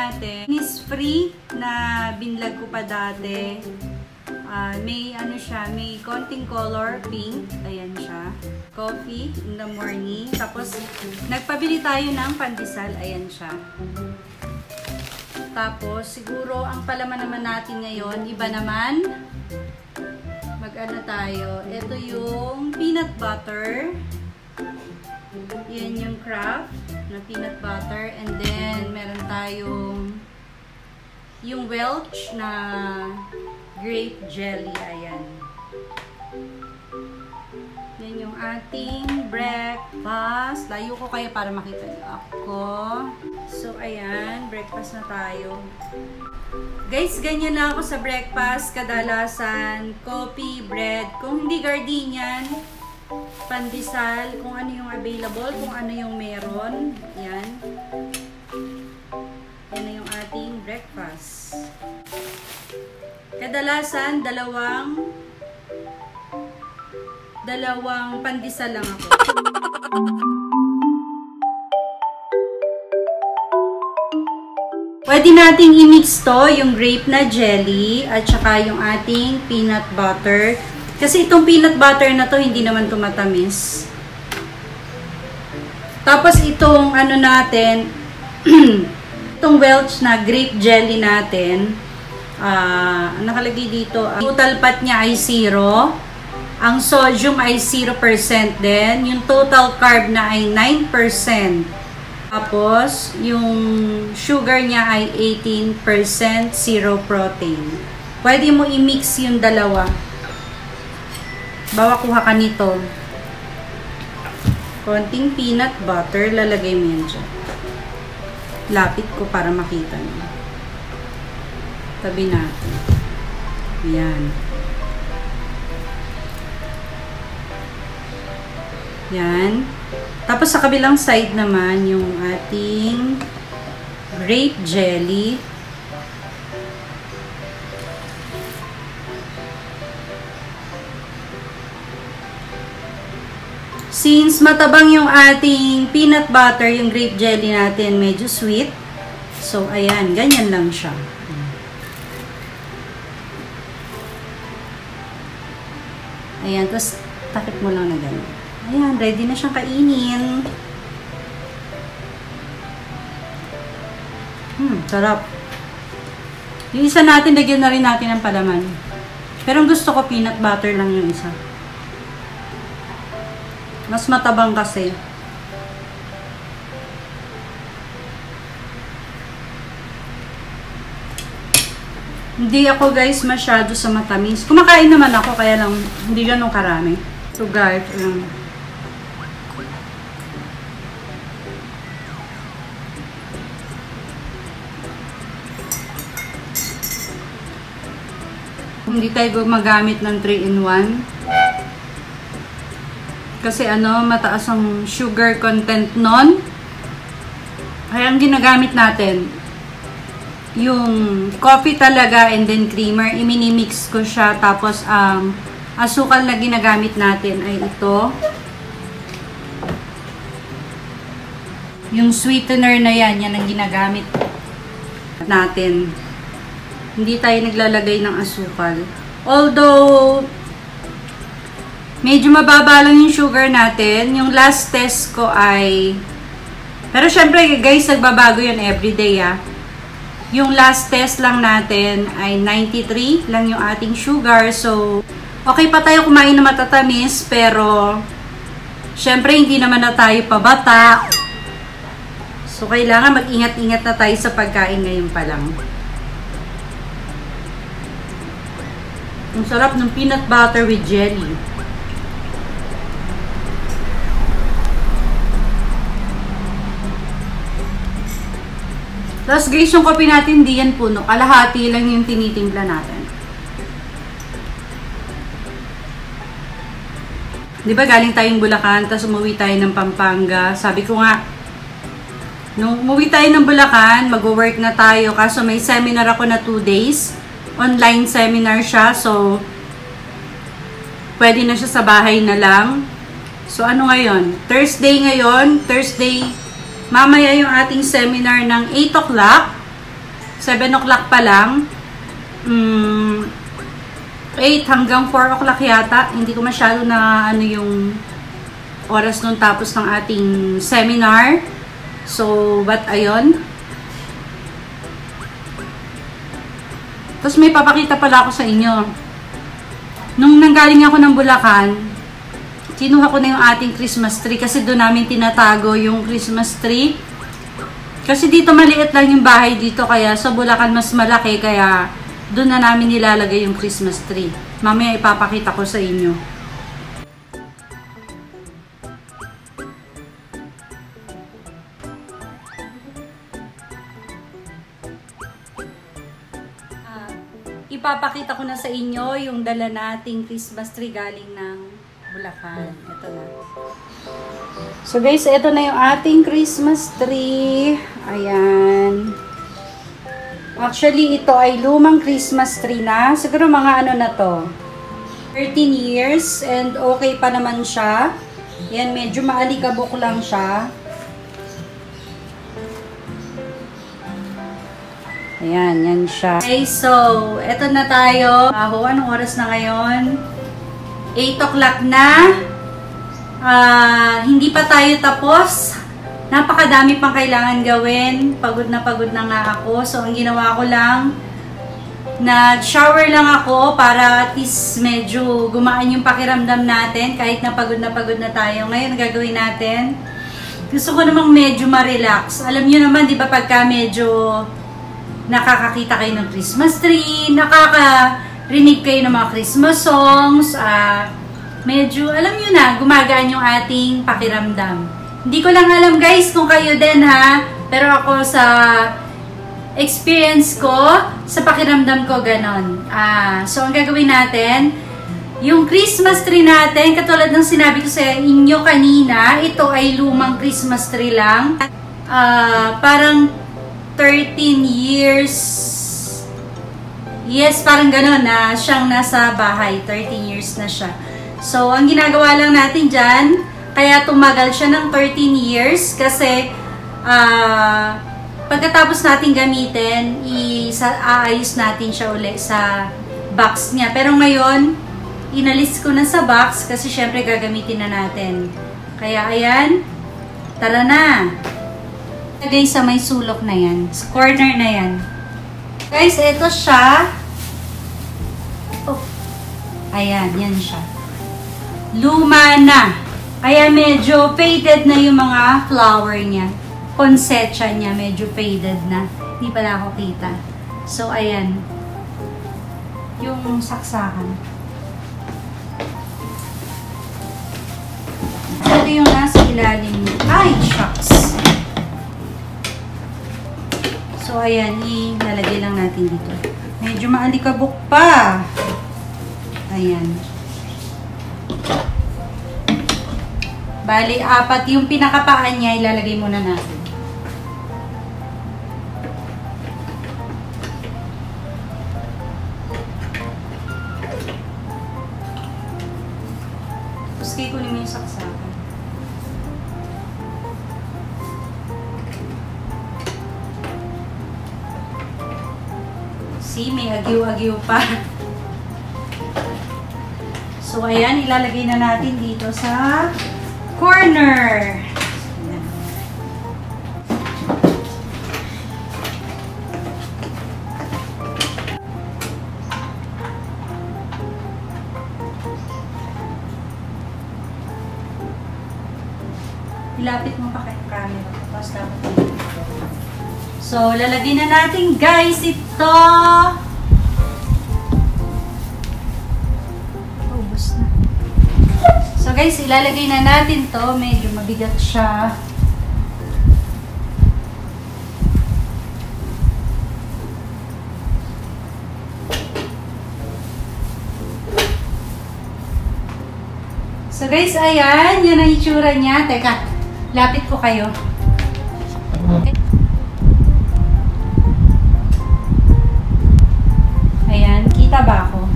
natin is free na binlag ko pa dati. Ah, may ano siya, may konting color, pink. Ayan siya. Coffee in the morning. Tapos, nagpabili tayo ng pandesal. Ayan siya. Tapos, siguro, ang palaman naman natin ngayon, iba naman. Mag-ano tayo. Ito yung peanut butter. Yan yung craft na peanut butter. And then, meron tayong yung Welch na grape jelly. Ayan. Yan yung ating breakfast. Layo ko kayo para makita niyo ako. So, ayan. Breakfast na tayo. Guys, ganyan na ako sa breakfast. Kadalasan, coffee, bread. Kung hindi gardenian, pandesal, kung ano yung available, kung ano yung meron. Yan. Yan na yung ating breakfast. Kadalasan, dalawang dalawang pandesal lang ako. Pwede nating i-mix to, yung grape na jelly, at saka yung ating peanut butter. Kasi itong peanut butter na to, hindi naman tumatamis. Tapos itong ano natin, itong Welch na grape jelly natin, ah nakalagay dito, ang total fat niya ay 0. Ang sodium ay 0% din. Yung total carb na ay 9%. Tapos, yung sugar niya ay 18% zero protein. Pwede mo i-mix yung dalawa. Bawa kuha ka nito. Konting peanut butter, lalagay mo yan dyan. Lapit ko para makita niyo. Tabi natin. Yan. Yan. Tapos sa kabilang side naman, yung ating grape jelly. Since matabang yung ating peanut butter, yung grape jelly natin medyo sweet. So, ayan, ganyan lang siya. Ayan, tapos takip mo lang na ganyan. Ayan, ready na siyang kainin. Hmm, sarap. Yung isa natin, lagyan na rin natin ng palaman. Pero gusto ko, peanut butter lang yung isa. Mas matabang kasi. Hindi ako guys masyado sa matamis. Kumakain naman ako, kaya lang hindi ganun karami. So guys, um, hindi tayo gumagamit ng 3-in-1. Kasi ano, mataas ang sugar content nun. Kaya ang ginagamit natin, yung coffee talaga and then creamer, iminimix ko siya. Tapos, ang um, asukal na ginagamit natin ay ito. Yung sweetener na yan, yan ang ginagamit natin. Hindi tayo naglalagay ng asukal. Although, medyo mababa lang yung sugar natin. Yung last test ko ay, pero syempre guys, nagbabago yun everyday ah. Yung last test lang natin ay 93 lang yung ating sugar. So, okay pa tayo kumain na matatamis, pero syempre hindi naman na tayo pabata. So, kailangan mag-ingat-ingat na tayo sa pagkain ngayon pa lang. Ang sarap ng peanut butter with jelly. Tapos guys, yung kopi natin, di yan puno. Kalahati lang yung tinitimpla natin. Di ba galing tayong Bulacan, tapos umuwi tayo ng Pampanga. Sabi ko nga, nung umuwi tayo ng Bulacan, mag-work na tayo. Kaso may seminar ako na 2 days. Online seminar siya, so pwede na siya sa bahay na lang. So, ano ngayon? Thursday ngayon. Thursday, mamaya yung ating seminar ng 8 o'clock. 7 o'clock pa lang. Mm, 8 hanggang 4 o'clock yata. Hindi ko masyado na ano yung oras nung tapos ng ating seminar. So, but ayun. Tapos may papakita pala ako sa inyo. Nung nanggaling ako ng Bulacan, kinuha ko na yung ating Christmas tree kasi doon namin tinatago yung Christmas tree. Kasi dito maliit lang yung bahay dito kaya sa Bulacan mas malaki kaya doon na namin nilalagay yung Christmas tree. Mamaya ipapakita ko sa inyo. Ah, ipapakita ko na sa inyo yung dala nating Christmas tree galing ng Bulacan. Ito na. So guys, ito na yung ating Christmas tree. Ayan. Actually, ito ay lumang Christmas tree na. Siguro mga ano na to. 13 years and okay pa naman siya. Yan, medyo maalikabok lang siya. Ayan, yan siya. Okay, so, eto na tayo. Aho, anong oras na ngayon? 8 o'clock na. Uh, hindi pa tayo tapos. Napakadami pang kailangan gawin. Pagod na pagod na nga ako. So, ang ginawa ko lang, nag-shower lang ako para at least medyo gumaan yung pakiramdam natin kahit na pagod na pagod na tayo. Ngayon, gagawin natin. Gusto ko namang medyo ma-relax. Alam nyo naman, di ba, pagka medyo nakakakita kayo ng Christmas tree, nakaka-rinig kayo ng mga Christmas songs, ah, medyo, alam nyo na, gumagaan yung ating pakiramdam. Hindi ko lang alam guys kung kayo din ha, pero ako sa experience ko, sa pakiramdam ko ganon. Ah, so, ang gagawin natin, yung Christmas tree natin, katulad ng sinabi ko sa inyo kanina, ito ay lumang Christmas tree lang. Ah, parang 13 years Yes, parang gano'n na siyang nasa bahay. 13 years na siya. So, ang ginagawa lang natin dyan, kaya tumagal siya ng 13 years kasi uh, pagkatapos natin gamitin, i-aayos natin siya uli sa box niya. Pero ngayon, inalis ko na sa box kasi syempre gagamitin na natin. Kaya ayan, tara na! Lagay sa may sulok na yan. Sa corner na yan. Guys, ito siya. Ayan, yan siya. Luma na. Kaya medyo faded na yung mga flower niya. Poinsettia niya, medyo faded na. Hindi pala ako kita. So, ayan. Yung saksakan. Ito yung nasa ilalim. Ay, shucks. So, ayan, ilalagay lang natin dito. Medyo maalikabok pa. Ayan. Bali, apat yung pinakapaan niya, ilalagay muna natin. Tapos kayo kunin mo yung saksakan. See, may agiw-agiw pa. So, ayan, ilalagay na natin dito sa corner. Ilapit mo pa kay camera. Tapos dapat. So, lalagay na natin guys ito. Guys, ilalagay na natin to. Medyo mabigat siya. So guys, ayan. Yan ang itsura niya. Teka, lapit ko kayo. Okay. Ayan, kita ba ako?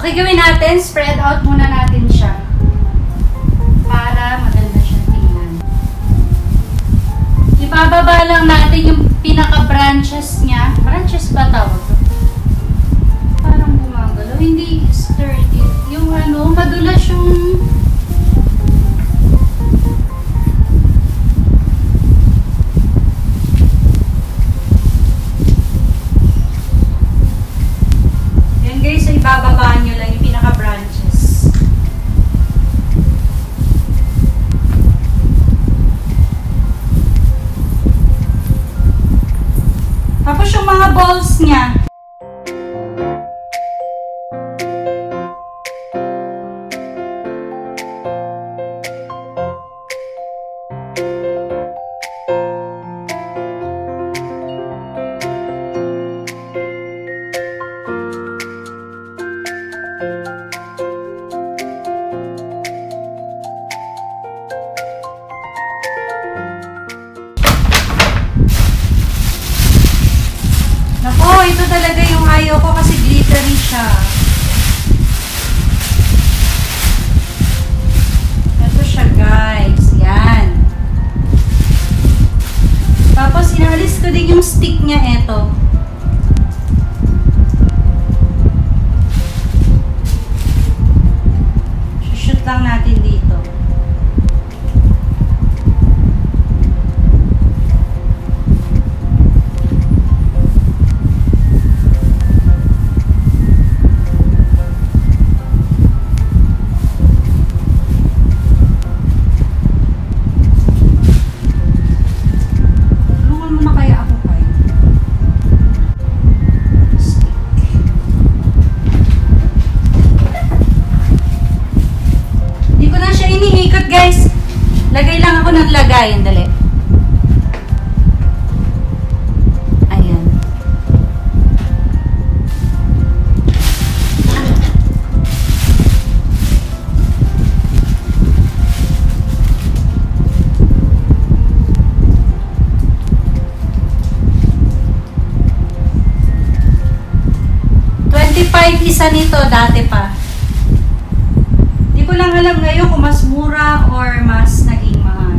Okay, gawin natin. Spread out muna natin Ibababa lang natin yung pinaka-branches niya. Branches ba tawag to? Parang gumagalaw. Hindi sturdy. Yung ano, madulas yung... guys. Lagay lang ako ng lagay. Dali. Ayan. $25 isa nito dati pa. Hindi ko lang alam ngayon kung mas mura or mas naging mahal.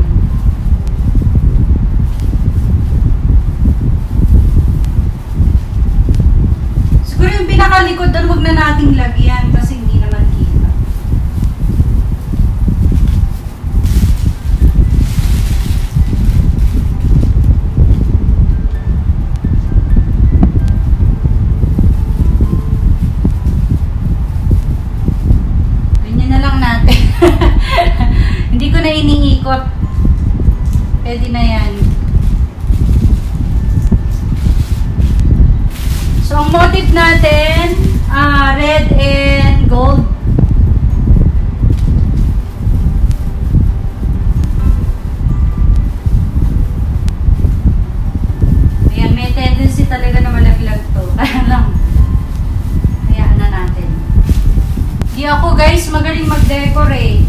Siguro yung pinakalikod doon, wag na nating lagyan kasi hindi naman kita. Ganyan na lang natin. Hindi ko na iniikot. Pwede na yan. So, ang motive natin, ah, red and gold. Ayan, may tendency talaga na malaglag to. Kaya lang, hayaan na natin. Di ako guys magaling mag-decorate.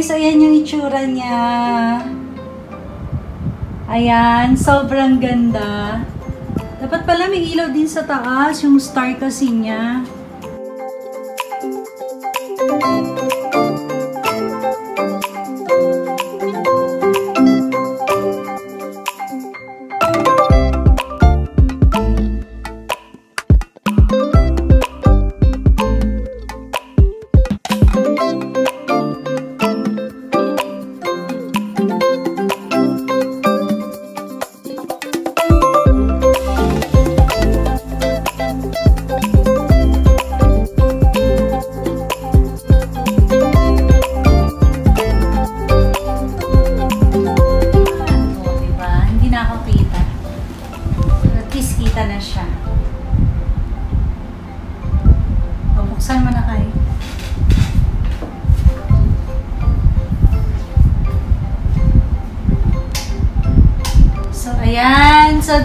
Guys, ayan yung itsura niya. Ayan, sobrang ganda. Dapat pala may ilaw din sa taas, yung star kasi niya.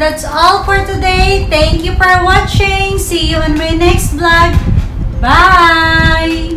that's all for today. Thank you for watching. See you on my next vlog. Bye!